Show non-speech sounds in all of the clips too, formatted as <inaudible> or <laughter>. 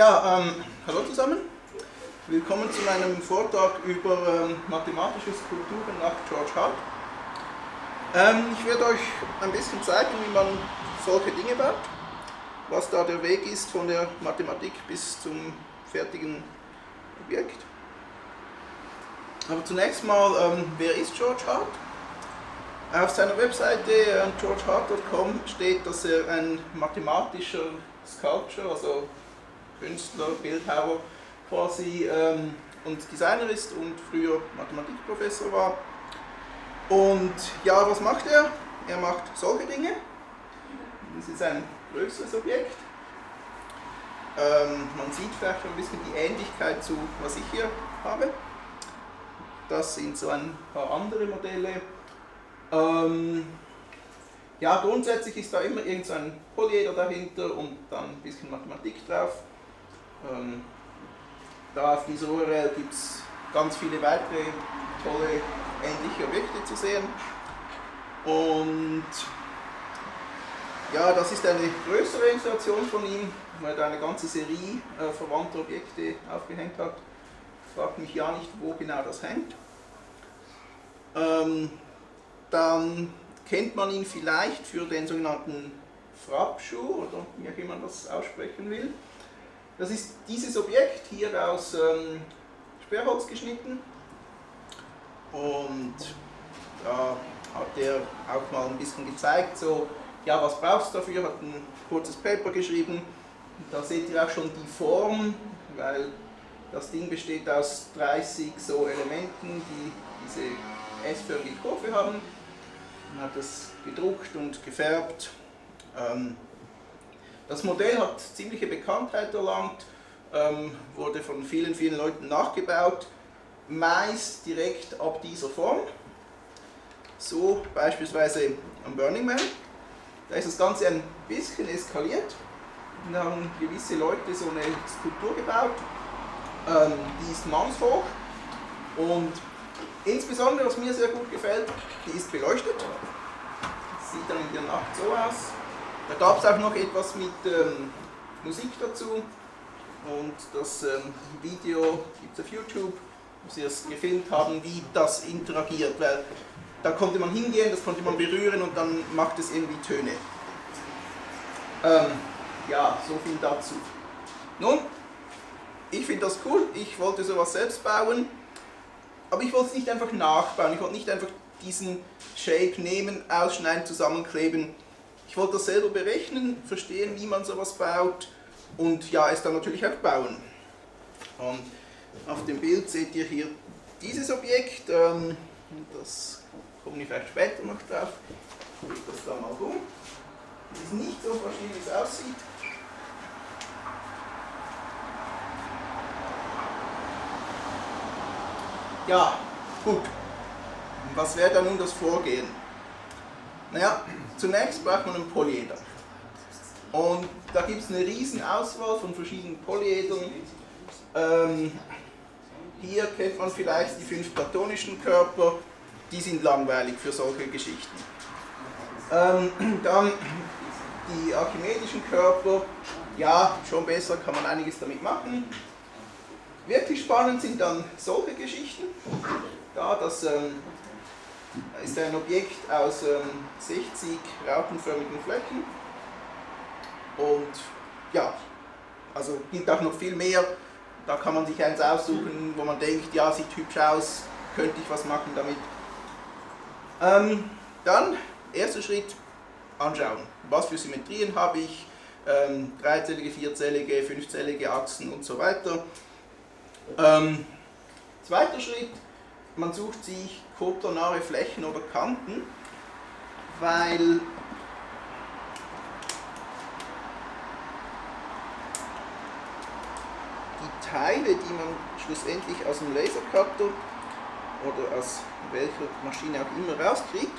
Ja, ähm, hallo zusammen. Willkommen zu meinem Vortrag über ähm, mathematische Skulpturen nach George Hart. Ähm, ich werde euch ein bisschen zeigen, wie man solche Dinge baut, was da der Weg ist von der Mathematik bis zum fertigen Objekt. Aber zunächst mal, ähm, wer ist George Hart? Auf seiner Webseite äh, georgehart.com steht, dass er ein mathematischer Sculpture, also Künstler, Bildhauer quasi ähm, und Designer ist und früher Mathematikprofessor war. Und ja, was macht er? Er macht solche Dinge. Das ist ein größeres Objekt. Ähm, man sieht vielleicht schon ein bisschen die Ähnlichkeit zu, was ich hier habe. Das sind so ein paar andere Modelle. Ähm, ja, grundsätzlich ist da immer irgendein Polyeder dahinter und dann ein bisschen Mathematik drauf. Ähm, da auf dieser URL gibt es ganz viele weitere tolle ähnliche Objekte zu sehen. Und ja, das ist eine größere Installation von ihm, weil er eine ganze Serie äh, verwandter Objekte aufgehängt hat. Fragt mich ja nicht, wo genau das hängt. Ähm, dann kennt man ihn vielleicht für den sogenannten Frappschuh oder wie auch immer man das aussprechen will. Das ist dieses Objekt hier aus ähm, Sperrholz geschnitten und da hat er auch mal ein bisschen gezeigt, so, ja, was brauchst du dafür, hat ein kurzes Paper geschrieben. Da seht ihr auch schon die Form, weil das Ding besteht aus 30 so Elementen, die diese S-förmige Kurve haben. Man hat das gedruckt und gefärbt. Ähm, das Modell hat ziemliche Bekanntheit erlangt, ähm, wurde von vielen, vielen Leuten nachgebaut, meist direkt ab dieser Form. So beispielsweise am Burning Man. Da ist das Ganze ein bisschen eskaliert. Da haben gewisse Leute so eine Skulptur gebaut, ähm, die ist mannshoch und insbesondere, was mir sehr gut gefällt, die ist beleuchtet. Das sieht dann in der Nacht so aus. Da gab es auch noch etwas mit ähm, Musik dazu und das ähm, Video gibt es auf YouTube, wo sie es gefilmt haben, wie das interagiert, weil da konnte man hingehen, das konnte man berühren und dann macht es irgendwie Töne. Ähm, ja, so viel dazu. Nun, ich finde das cool, ich wollte sowas selbst bauen, aber ich wollte es nicht einfach nachbauen, ich wollte nicht einfach diesen Shape nehmen, ausschneiden, zusammenkleben. Ich wollte das selber berechnen, verstehen, wie man sowas baut und ja, es dann natürlich auch bauen. Und auf dem Bild seht ihr hier dieses Objekt, ähm, das komme ich vielleicht später noch drauf, ich lege das da mal rum. Es ist nicht so verschieden, aussieht. Ja, gut. Was wäre dann nun das Vorgehen? Naja, zunächst braucht man ein Polyeder. Und da gibt es eine riesen Auswahl von verschiedenen Polyedern. Ähm, hier kennt man vielleicht die fünf platonischen Körper, die sind langweilig für solche Geschichten. Ähm, <clears throat> dann die archimedischen Körper, ja, schon besser, kann man einiges damit machen. Wirklich spannend sind dann solche Geschichten. Da, das ähm, ist ein Objekt aus ähm, 60 rautenförmigen Flächen. Und ja, also gibt auch noch viel mehr. Da kann man sich eins aussuchen, wo man denkt, ja, sieht hübsch aus, könnte ich was machen damit. Ähm, dann, erster Schritt, anschauen. Was für Symmetrien habe ich? Ähm, dreizellige, vierzellige, fünfzellige Achsen und so weiter. Ähm, zweiter Schritt, man sucht sich kotonare Flächen oder Kanten, weil die Teile, die man schlussendlich aus dem Lasercutter oder aus welcher Maschine auch immer rauskriegt,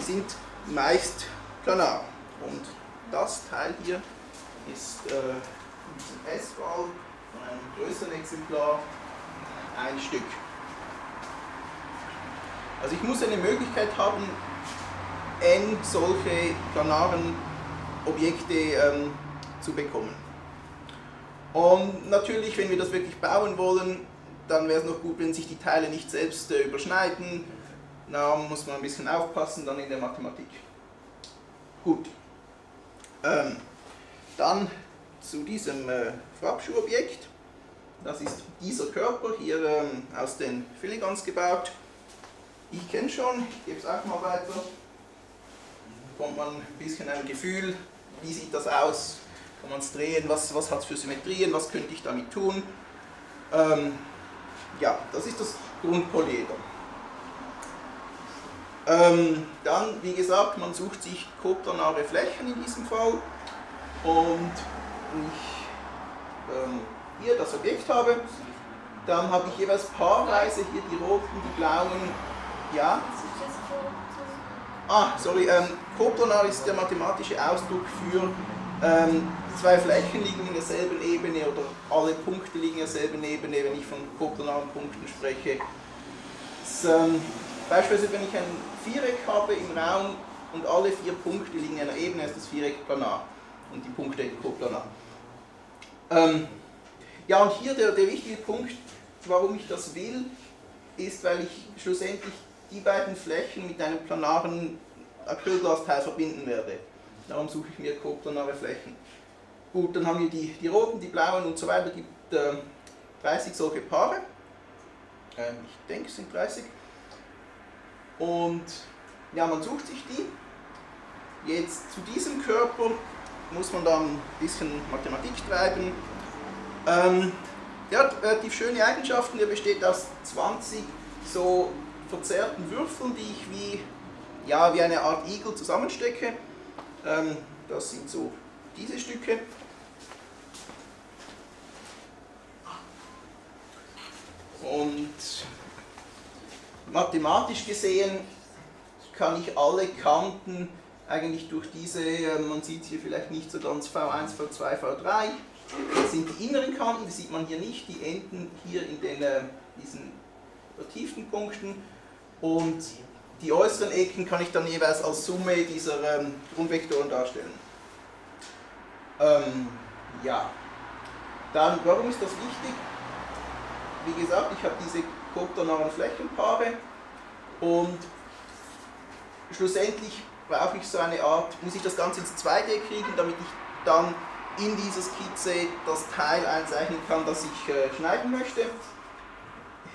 sind meist planar. Und das Teil hier ist äh, in S-Ball von einem größeren Exemplar ein Stück. Also ich muss eine Möglichkeit haben, n solche planaren Objekte ähm, zu bekommen. Und natürlich, wenn wir das wirklich bauen wollen, dann wäre es noch gut, wenn sich die Teile nicht selbst äh, überschneiden. Da muss man ein bisschen aufpassen dann in der Mathematik. Gut. Ähm, dann zu diesem äh, Frappschuhobjekt. Das ist dieser Körper hier ähm, aus den Filigans gebaut. Ich kenne schon, ich gebe es auch mal weiter. Da bekommt man ein bisschen ein Gefühl, wie sieht das aus, kann man es drehen, was, was hat es für Symmetrien, was könnte ich damit tun. Ähm, ja, das ist das Grundpolyeder. Ähm, dann, wie gesagt, man sucht sich koplanare Flächen in diesem Fall und ich ähm, hier das Objekt habe, dann habe ich jeweils paarweise hier die roten, die blauen, ja. Ah, sorry, ähm, koplanar ist der mathematische Ausdruck für ähm, zwei Flächen liegen in derselben Ebene oder alle Punkte liegen in derselben Ebene, wenn ich von koplanaren Punkten spreche. Das, ähm, beispielsweise, wenn ich ein Viereck habe im Raum und alle vier Punkte liegen in einer Ebene, ist das Viereck planar und die Punkte koplanar. Ähm, ja, und hier der, der wichtige Punkt, warum ich das will, ist, weil ich schlussendlich die beiden Flächen mit einem planaren Acrylglasteil verbinden werde. Darum suche ich mir koplanare Flächen. Gut, dann haben wir die, die roten, die blauen und so weiter. Es gibt äh, 30 solche Paare. Ähm, ich denke, es sind 30. Und ja, man sucht sich die. Jetzt zu diesem Körper muss man dann ein bisschen Mathematik treiben. Ähm, der hat relativ schöne Eigenschaften. Er besteht aus 20 so verzerrten Würfeln, die ich wie, ja, wie eine Art Igel zusammenstecke. Ähm, das sind so diese Stücke. Und mathematisch gesehen kann ich alle Kanten eigentlich durch diese, äh, man sieht hier vielleicht nicht so ganz V1, V2, V3, das sind die inneren Kanten, die sieht man hier nicht, die enden hier in den, äh, diesen vertieften Punkten und die äußeren Ecken kann ich dann jeweils als Summe dieser ähm, Grundvektoren darstellen. Ähm, ja, dann, warum ist das wichtig? Wie gesagt, ich habe diese koplanaren Flächenpaare und schlussendlich brauche ich so eine Art, muss ich das Ganze ins 2D kriegen, damit ich dann in dieser Skizze das Teil einzeichnen kann, das ich äh, schneiden möchte.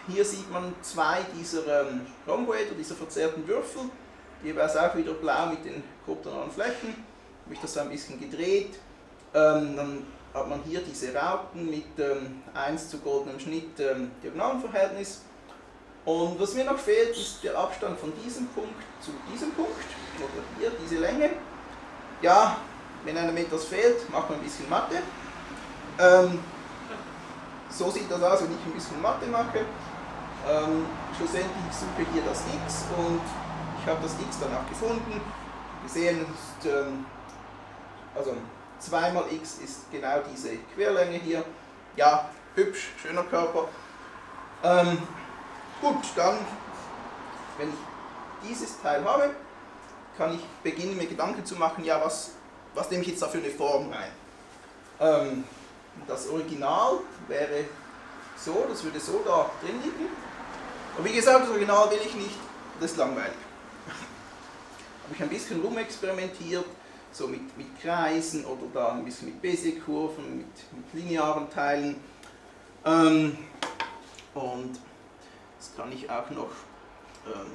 Hier sieht man zwei dieser ähm, Rhomboeder, dieser verzerrten Würfel, jeweils auch wieder blau mit den koplanaren Flächen. Habe ich das so ein bisschen gedreht. Ähm, dann hat man hier diese Rauten mit ähm, 1 zu goldenem Schnitt ähm, Diagonalenverhältnis. Und was mir noch fehlt, ist der Abstand von diesem Punkt zu diesem Punkt, oder hier diese Länge. Ja, wenn einem etwas fehlt, macht man ein bisschen Mathe. Ähm, so sieht das aus, wenn ich ein bisschen Mathe mache. Ähm, schlussendlich suche ich hier das x und ich habe das x danach gefunden. Wir sehen, ähm, also 2 mal x ist genau diese Querlänge hier. Ja, hübsch, schöner Körper. Ähm, gut, dann, wenn ich dieses Teil habe, kann ich beginnen, mir Gedanken zu machen, ja, was, was nehme ich jetzt da für eine Form rein? Ähm, das Original wäre so, das würde so da drin liegen. Und wie gesagt, das Original will ich nicht, das ist langweilig. <laughs> Habe ich ein bisschen rumexperimentiert, so mit, mit Kreisen oder da ein bisschen mit Bézier-Kurven, mit, mit, linearen Teilen. Ähm, und das kann ich auch noch ähm,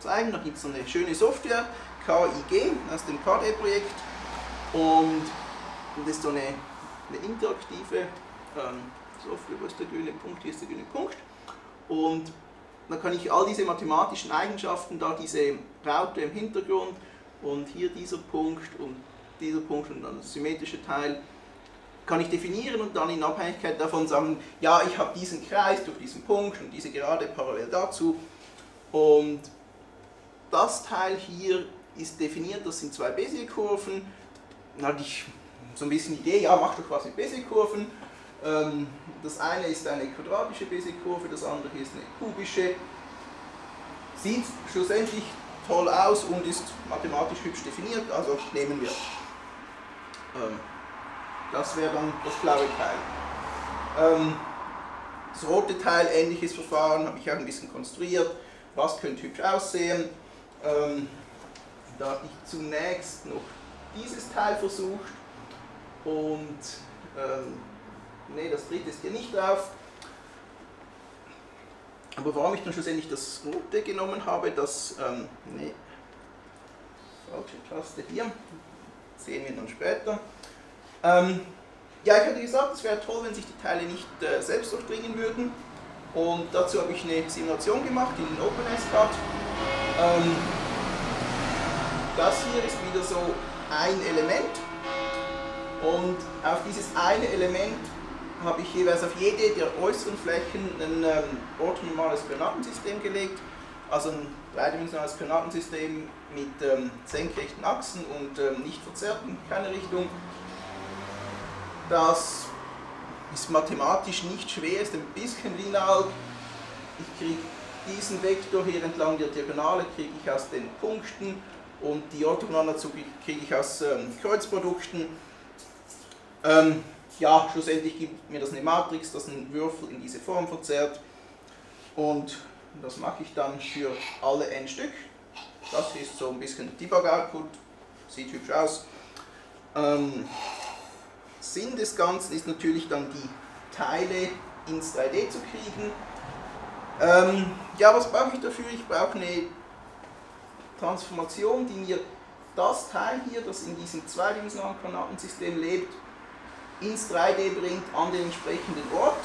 zeigen. Da gibt es eine schöne Software, KIG, aus dem KD-Projekt. Und das ist so eine, eine interaktive ähm, Software. Wo ist der grüne Punkt? Hier ist der grüne Punkt. Und dann kann ich all diese mathematischen Eigenschaften, da diese Raute im Hintergrund und hier dieser Punkt und dieser Punkt und dann das symmetrische Teil, kann ich definieren und dann in Abhängigkeit davon sagen, ja, ich habe diesen Kreis durch diesen Punkt und diese Gerade parallel dazu. Und das Teil hier ist definiert, das sind zwei Bézier-Kurven. Dann hatte ich so ein bisschen die Idee, ja, mach doch was mit Bézier-Kurven. Ähm, das eine ist eine quadratische Bézier-Kurve, das andere ist eine kubische. Sieht schlussendlich toll aus und ist mathematisch hübsch definiert, also nehmen wir. Ähm, das wäre dann das blaue Teil. Ähm, das rote Teil, ähnliches Verfahren, habe ich auch ein bisschen konstruiert. Was könnte hübsch aussehen? Da habe ich zunächst noch dieses Teil versucht und ähm, ne, das dritte ist hier nicht drauf. Aber warum ich dann schlussendlich das rote genommen habe, das, ähm, ne, falsche Taste hier, sehen wir dann später. Ähm, ja, ich hatte gesagt, es wäre toll, wenn sich die Teile nicht äh, selbst durchdringen würden. Und dazu habe ich eine Simulation gemacht in OpenSCAD. Ähm, das hier ist wieder so ein Element. Und auf dieses eine Element habe ich jeweils auf jede der äußeren Flächen ein ähm, orthonormales Koordinatensystem gelegt. Also ein dreidimensionales Koordinatensystem mit ähm, senkrechten Achsen und ähm, nicht verzerrt in keine Richtung. Das ist mathematisch nicht schwer, ist ein bisschen lineal. Ich kriege diesen Vektor hier entlang der Diagonale kriege ich aus den Punkten und die Orthogonalen dazu kriege ich aus ähm, Kreuzprodukten. Ähm, ja, schlussendlich gibt mir das eine Matrix, das einen Würfel in diese Form verzerrt und das mache ich dann für alle n Stück. Das ist so ein bisschen Debug-Output, sieht hübsch aus. Ähm, Sinn des Ganzen ist natürlich dann die Teile ins 3D zu kriegen. Ähm, ja, was brauche ich dafür? Ich brauche eine Transformation, die mir das Teil hier, das in diesem zweidimensionalen Koordinatensystem lebt, ins 3D bringt an den entsprechenden Ort.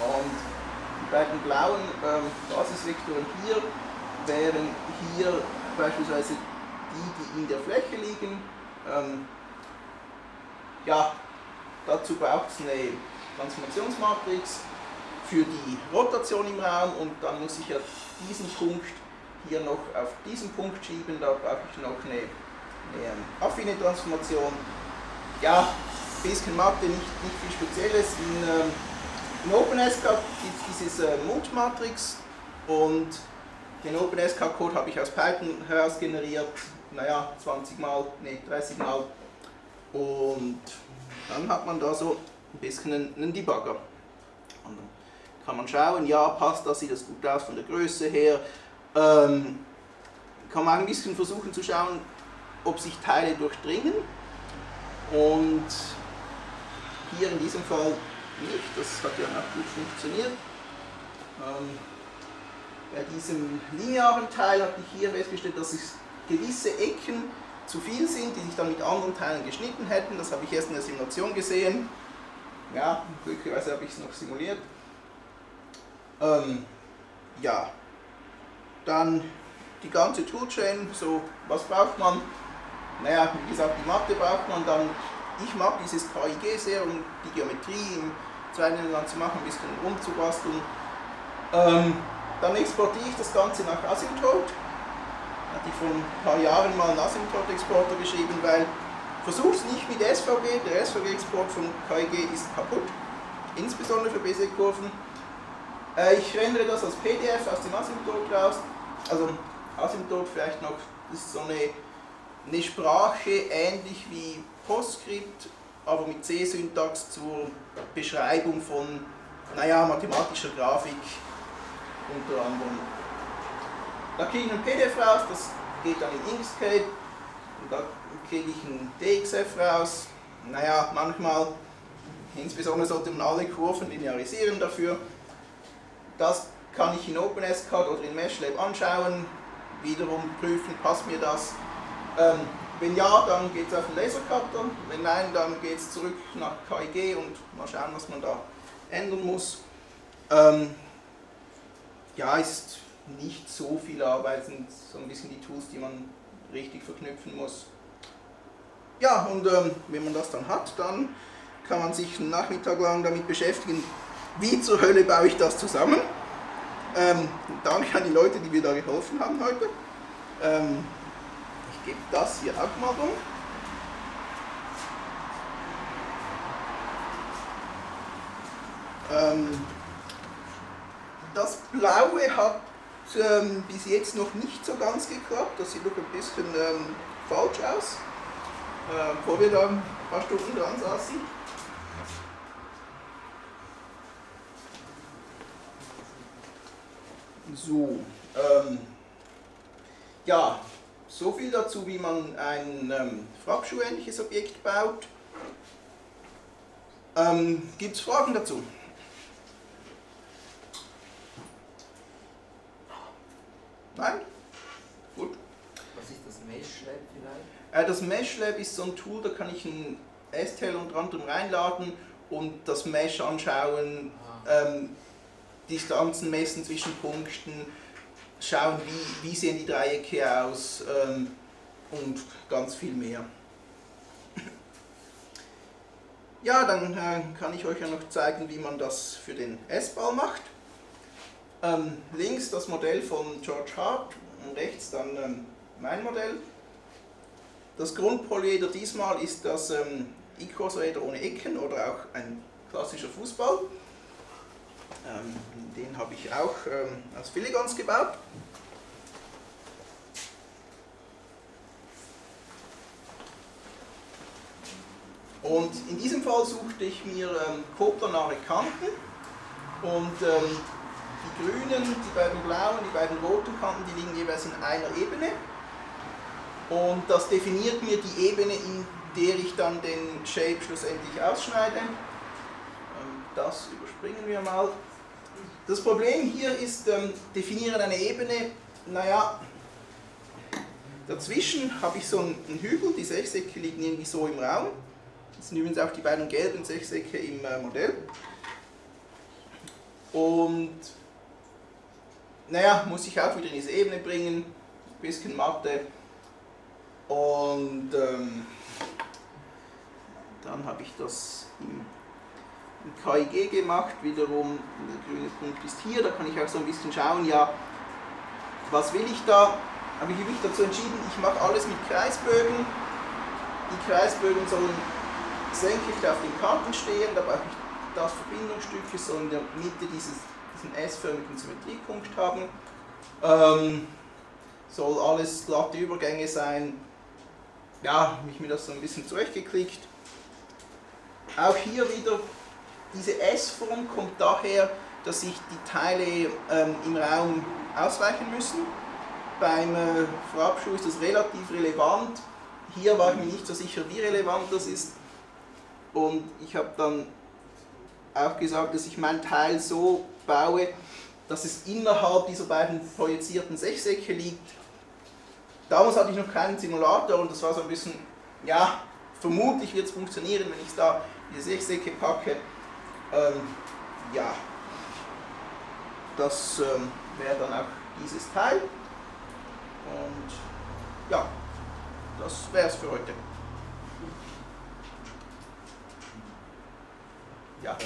Und die beiden blauen ähm, Basisvektoren hier wären hier beispielsweise die, die in der Fläche liegen. Ähm, ja, dazu braucht es eine Transformationsmatrix für die Rotation im Raum und dann muss ich ja diesen Punkt hier noch auf diesen Punkt schieben, da brauche ich noch eine, eine affine Transformation. Ja, bisschen Mathe, nicht, nicht viel Spezielles. In, ähm, in OpenSCAD gibt es dieses äh, Mut-Matrix und den OpenSCAD-Code habe ich aus Python heraus generiert, naja, 20 mal, nee, 30 mal. Und dann hat man da so ein bisschen einen, einen Debugger. Und dann kann man schauen, ja, passt das, sieht das gut aus von der Größe her. Ähm, kann man ein bisschen versuchen zu schauen, ob sich Teile durchdringen. Und hier in diesem Fall nicht, das hat ja auch gut funktioniert. Ähm, bei diesem linearen Teil habe ich hier festgestellt, dass gewisse Ecken zu viel sind, die sich dann mit anderen Teilen geschnitten hätten. Das habe ich erst in der Simulation gesehen. Ja, glücklicherweise habe ich es noch simuliert. Ähm, ja, dann die ganze Toolchain, so was braucht man? Naja, wie gesagt, die Matte braucht man dann. Ich mag dieses KIG sehr, um die Geometrie im zweiten Land zu machen, ein bisschen rumzubasteln. Ähm, dann exportiere ich das Ganze nach Asymptote hatte ich vor ein paar Jahren mal einen Asymptot-Exporter geschrieben, weil versuch's nicht mit SVG, der SVG-Export von KIG ist kaputt, insbesondere für BC-Kurven. Äh, ich rendere das als PDF aus dem Asymptot raus, also Asymptot vielleicht noch, das ist so eine, eine Sprache ähnlich wie PostScript, aber mit C-Syntax zur Beschreibung von, naja, mathematischer Grafik unter anderem. Da kriege ich ein PDF raus, das geht dann in Inkscape und da kriege ich ein DXF raus. Naja, manchmal, insbesondere sollte man alle Kurven linearisieren dafür. Das kann ich in OpenSCAD oder in MeshLab anschauen, wiederum prüfen, passt mir das. Ähm, wenn ja, dann geht es auf den Lasercutter, wenn nein, dann geht es zurück nach KIG und mal schauen, was man da ändern muss. Ähm, ja, ist nicht so viel Arbeit, sind so ein bisschen die Tools, die man richtig verknüpfen muss. Ja, und ähm, wenn man das dann hat, dann kann man sich einen Nachmittag lang damit beschäftigen, wie zur Hölle baue ich das zusammen. Ähm, danke an die Leute, die mir da geholfen haben heute. Ähm, gebe das hier auch mal rum. Ähm, das Blaue hat ähm, bis jetzt noch nicht so ganz geklappt. Das sieht noch ein bisschen ähm, falsch aus. äh, bevor wir da ein paar Stunden dran saßen. So, ähm, ja, so viel dazu, wie man ein ähm, Frappschuh-ähnliches Objekt baut. Ähm, Gibt es Fragen dazu? Nein? Gut. Was ist das Mesh-Lab vielleicht? Äh, das Mesh Lab ist so ein Tool, da kann ich ein STL und Random reinladen und das Mesh anschauen, Ah, ähm, Distanzen messen zwischen Punkten, schauen, wie, wie sehen die Dreiecke aus ähm, und ganz viel mehr. Ja, dann äh, kann ich euch ja noch zeigen, wie man das für den S-Ball macht. Ähm, links das Modell von George Hart und rechts dann ähm, mein Modell. Das Grundpolyeder diesmal ist das ähm, Icos-Räder ohne Ecken oder auch ein klassischer Fußball. Ähm, den habe ich auch ähm, aus Filigons gebaut. Und in diesem Fall suchte ich mir ähm, koplanare Kanten und ähm, die grünen, die beiden blauen, die beiden roten Kanten, die liegen jeweils in einer Ebene. Und das definiert mir die Ebene, in der ich dann den Shape schlussendlich ausschneide. Ähm, Das überspringen wir mal. Das Problem hier ist, ähm, definieren eine Ebene, naja, dazwischen habe ich so einen Hügel, die Sechsecke liegen irgendwie so im Raum. Das sind übrigens auch die beiden gelben Sechsecke im äh, Modell. Und naja, muss ich auch wieder in diese Ebene bringen, ein bisschen Mathe. Und ähm, dann habe ich das im KIG gemacht, wiederum der grüne Punkt ist hier, da kann ich auch so ein bisschen schauen, ja, was will ich da? Habe ich mich dazu entschieden, ich mache alles mit Kreisbögen. Die Kreisbögen sollen senkrecht auf den Kanten stehen, da brauche ich das Verbindungsstücke, soll in der Mitte dieses, diesen S-förmigen Symmetriepunkt haben. Ähm, soll alles glatte Übergänge sein. Ja, habe ich mir das so ein bisschen zurechtgeklickt. Auch hier wieder, diese S-Form kommt daher, dass sich die Teile ähm, im Raum ausweichen müssen. Beim äh, Vorabschuh ist das relativ relevant. Hier war ich mir nicht so sicher, wie relevant das ist. Und ich habe dann auch gesagt, dass ich mein Teil so baue, dass es innerhalb dieser beiden projizierten Sechsecke liegt. Damals hatte ich noch keinen Simulator und das war so ein bisschen, ja, vermutlich wird es funktionieren, wenn ich da in die Sechsecke packe. Ähm, ja, das ähm, wäre dann auch dieses Teil. Und ja, das wäre es für heute. Ja.